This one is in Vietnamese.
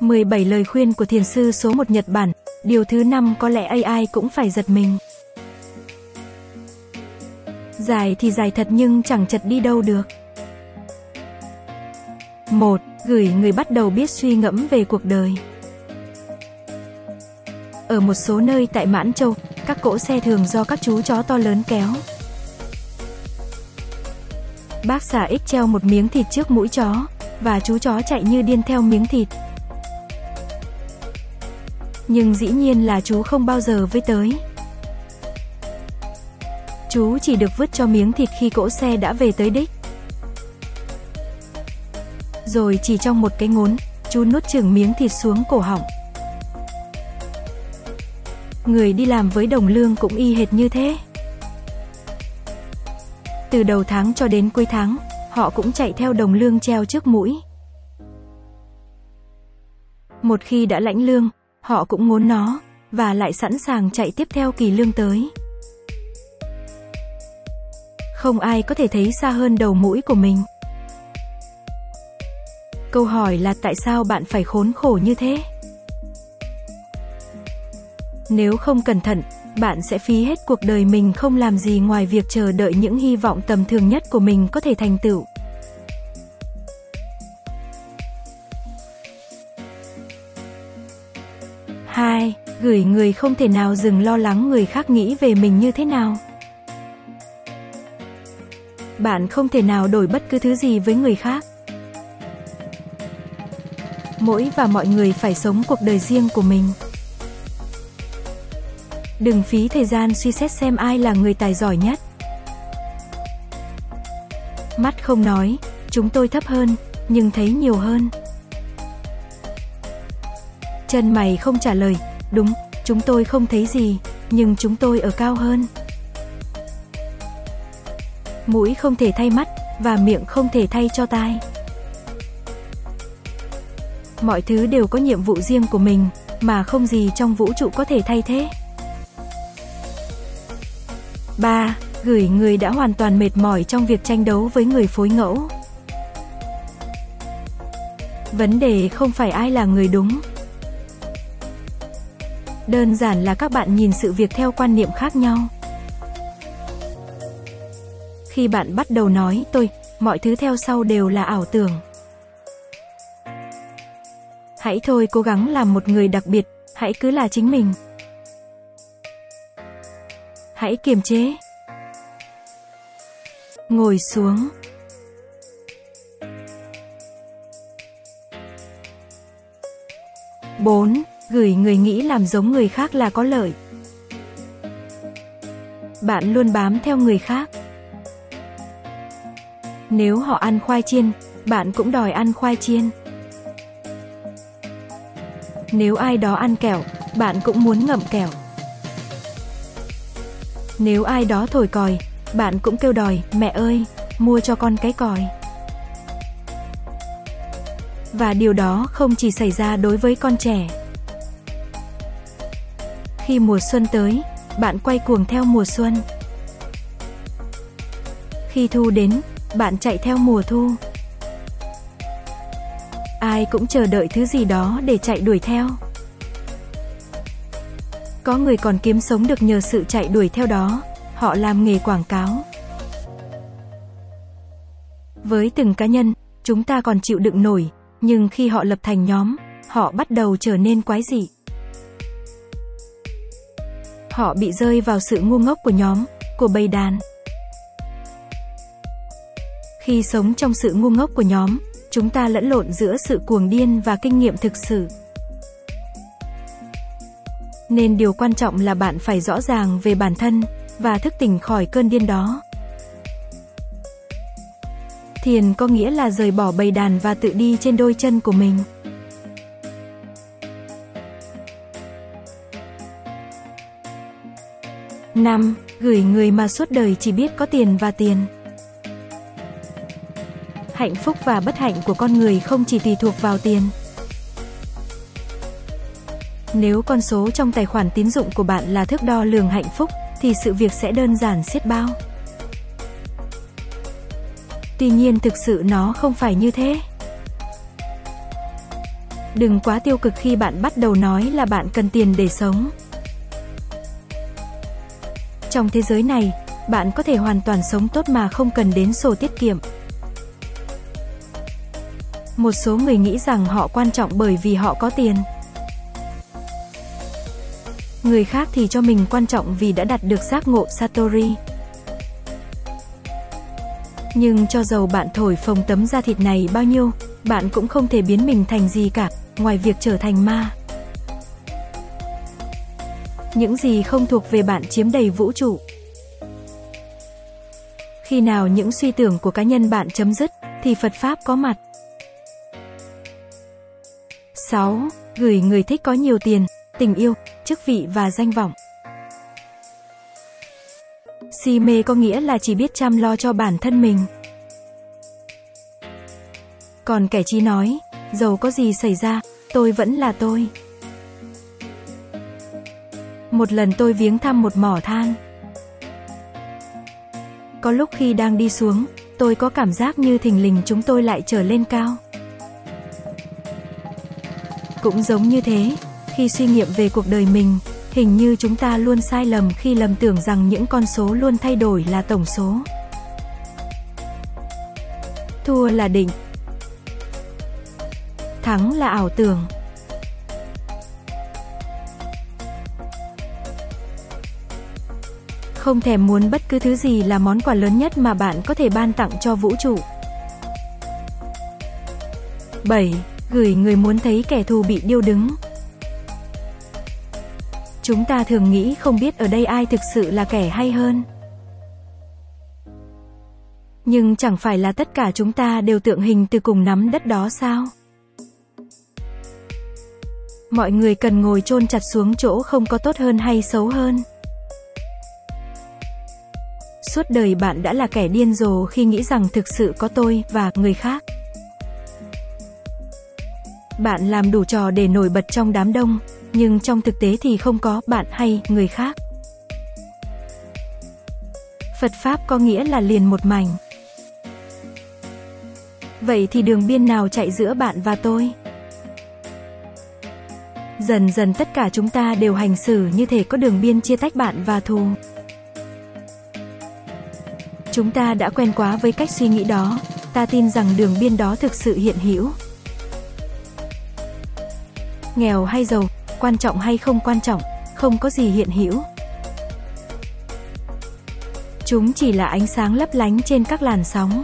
17 lời khuyên của thiền sư số 1 Nhật Bản, điều thứ năm có lẽ ai ai cũng phải giật mình. Dài thì dài thật nhưng chẳng chật đi đâu được. 1. Gửi người bắt đầu biết suy ngẫm về cuộc đời. Ở một số nơi tại Mãn Châu, các cỗ xe thường do các chú chó to lớn kéo. Bác xà ích treo một miếng thịt trước mũi chó, và chú chó chạy như điên theo miếng thịt. Nhưng dĩ nhiên là chú không bao giờ với tới. Chú chỉ được vứt cho miếng thịt khi cỗ xe đã về tới đích. Rồi chỉ trong một cái ngốn, chú nuốt chừng miếng thịt xuống cổ họng. Người đi làm với đồng lương cũng y hệt như thế. Từ đầu tháng cho đến cuối tháng, họ cũng chạy theo đồng lương treo trước mũi. Một khi đã lãnh lương, họ cũng muốn nó, và lại sẵn sàng chạy tiếp theo kỳ lương tới. Không ai có thể thấy xa hơn đầu mũi của mình. Câu hỏi là tại sao bạn phải khốn khổ như thế? Nếu không cẩn thận, bạn sẽ phí hết cuộc đời mình không làm gì ngoài việc chờ đợi những hy vọng tầm thường nhất của mình có thể thành tựu. Hai, gửi người không thể nào dừng lo lắng người khác nghĩ về mình như thế nào. Bạn không thể nào đổi bất cứ thứ gì với người khác. Mỗi và mọi người phải sống cuộc đời riêng của mình. Đừng phí thời gian suy xét xem ai là người tài giỏi nhất. Mắt không nói, chúng tôi thấp hơn, nhưng thấy nhiều hơn. Chân mày không trả lời, đúng, chúng tôi không thấy gì, nhưng chúng tôi ở cao hơn. Mũi không thể thay mắt, và miệng không thể thay cho tai. Mọi thứ đều có nhiệm vụ riêng của mình, mà không gì trong vũ trụ có thể thay thế. 3. Gửi người đã hoàn toàn mệt mỏi trong việc tranh đấu với người phối ngẫu. Vấn đề không phải ai là người đúng. Đơn giản là các bạn nhìn sự việc theo quan niệm khác nhau. Khi bạn bắt đầu nói tôi, mọi thứ theo sau đều là ảo tưởng. Hãy thôi cố gắng làm một người đặc biệt, hãy cứ là chính mình. Hãy kiềm chế. Ngồi xuống. bốn Gửi người nghĩ làm giống người khác là có lợi. Bạn luôn bám theo người khác. Nếu họ ăn khoai chiên, bạn cũng đòi ăn khoai chiên. Nếu ai đó ăn kẹo, bạn cũng muốn ngậm kẹo. Nếu ai đó thổi còi, bạn cũng kêu đòi, mẹ ơi, mua cho con cái còi. Và điều đó không chỉ xảy ra đối với con trẻ. Khi mùa xuân tới, bạn quay cuồng theo mùa xuân. Khi thu đến, bạn chạy theo mùa thu. Ai cũng chờ đợi thứ gì đó để chạy đuổi theo. Có người còn kiếm sống được nhờ sự chạy đuổi theo đó, họ làm nghề quảng cáo. Với từng cá nhân, chúng ta còn chịu đựng nổi, nhưng khi họ lập thành nhóm, họ bắt đầu trở nên quái dị. Họ bị rơi vào sự ngu ngốc của nhóm, của bầy đàn. Khi sống trong sự ngu ngốc của nhóm, chúng ta lẫn lộn giữa sự cuồng điên và kinh nghiệm thực sự. Nên điều quan trọng là bạn phải rõ ràng về bản thân và thức tỉnh khỏi cơn điên đó. Thiền có nghĩa là rời bỏ bầy đàn và tự đi trên đôi chân của mình. năm, Gửi người mà suốt đời chỉ biết có tiền và tiền. Hạnh phúc và bất hạnh của con người không chỉ tùy thuộc vào tiền. Nếu con số trong tài khoản tín dụng của bạn là thước đo lường hạnh phúc, thì sự việc sẽ đơn giản xiết bao. Tuy nhiên thực sự nó không phải như thế. Đừng quá tiêu cực khi bạn bắt đầu nói là bạn cần tiền để sống. Trong thế giới này, bạn có thể hoàn toàn sống tốt mà không cần đến sổ tiết kiệm. Một số người nghĩ rằng họ quan trọng bởi vì họ có tiền. Người khác thì cho mình quan trọng vì đã đạt được giác ngộ Satori. Nhưng cho dầu bạn thổi phồng tấm da thịt này bao nhiêu, bạn cũng không thể biến mình thành gì cả, ngoài việc trở thành ma. Những gì không thuộc về bạn chiếm đầy vũ trụ. Khi nào những suy tưởng của cá nhân bạn chấm dứt, thì Phật Pháp có mặt. 6. Gửi người thích có nhiều tiền, tình yêu, chức vị và danh vọng. Si mê có nghĩa là chỉ biết chăm lo cho bản thân mình. Còn kẻ trí nói, dầu có gì xảy ra, tôi vẫn là tôi. Một lần tôi viếng thăm một mỏ than. Có lúc khi đang đi xuống, tôi có cảm giác như thình lình chúng tôi lại trở lên cao. Cũng giống như thế, khi suy nghiệm về cuộc đời mình, hình như chúng ta luôn sai lầm khi lầm tưởng rằng những con số luôn thay đổi là tổng số. Thua là định. Thắng là ảo tưởng. Không thèm muốn bất cứ thứ gì là món quà lớn nhất mà bạn có thể ban tặng cho vũ trụ. 7. Gửi người muốn thấy kẻ thù bị điêu đứng. Chúng ta thường nghĩ không biết ở đây ai thực sự là kẻ hay hơn. Nhưng chẳng phải là tất cả chúng ta đều tượng hình từ cùng nắm đất đó sao? Mọi người cần ngồi chôn chặt xuống chỗ không có tốt hơn hay xấu hơn. Suốt đời bạn đã là kẻ điên rồ khi nghĩ rằng thực sự có tôi và người khác. Bạn làm đủ trò để nổi bật trong đám đông, nhưng trong thực tế thì không có bạn hay người khác. Phật Pháp có nghĩa là liền một mảnh. Vậy thì đường biên nào chạy giữa bạn và tôi? Dần dần tất cả chúng ta đều hành xử như thể có đường biên chia tách bạn và thù. Chúng ta đã quen quá với cách suy nghĩ đó, ta tin rằng đường biên đó thực sự hiện hữu. Nghèo hay giàu, quan trọng hay không quan trọng, không có gì hiện hữu. Chúng chỉ là ánh sáng lấp lánh trên các làn sóng.